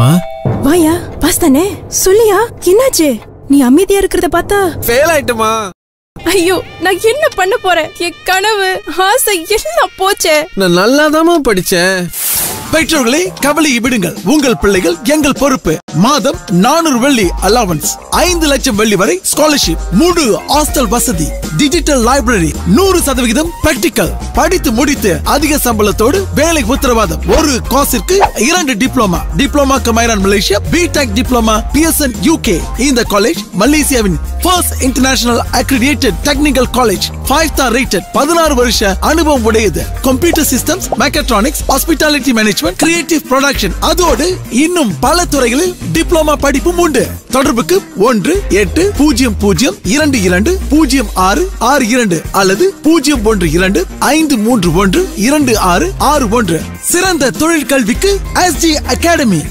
மா வாயா பாஸ் தானே? சொல்லியா? என்னாச்சு? நீ அமைதியா இருக்கிறத பார்த்தா ஃபெயில் ஆயிட்டுமா? ஐயோ நான் என்ன பண்ண போறேன்? என் கனவு ஆசை எல்லாம் போச்சே. நான் நல்லாதாம்மா படிச்சேன். பெற்றோர்களே கவலையை விடுங்கள். உங்கள் பிள்ளைகள் எங்கள் பொறுப்பு. மாதம் நானூறு வெள்ளி அலவன்ஸ் ஐந்து லட்சம் வெள்ளி வரை ஸ்காலர்ஷிப் முழு ஹாஸ்டல் வசதி. டிஜிட்டல் லைப்ரரி நூறு சதவிகிதம் பிராக்டிக்கல் படித்து முடித்து அதிக சம்பளத்தோடு வேலை உத்தரவாதம். ஒரு கோர்ஸிற்கு இரண்டு diploma diploma கமைரான் Malaysia B Tech diploma BSN UK இந்த காலேஜ் மலேசியாவின் first international accredited technical college five star rated பதினாறு வருஷ அனுபவம் உடையது. Computer systems mechatronics hospitality management creative production அதோடு இன்னும் பல துறைகளில் டிப்ளமா படிப்பும் உண்டு. தொடர்புக்கு ஒன்று எட்டு பூஜ்ஜியம் பூஜ்ஜியம் இரண்டு இரண்டு பூஜ்ஜியம் ஆறு ஆறு இரண்டு அல்லது பூஜ்ஜியம் ஒன்று இரண்டு ஐந்து மூன்று ஒன்று இரண்டு ஆறு ஆறு ஒன்று. சிறந்த தொழில் கல்விக்கு எஸ்ஜி அகாடமி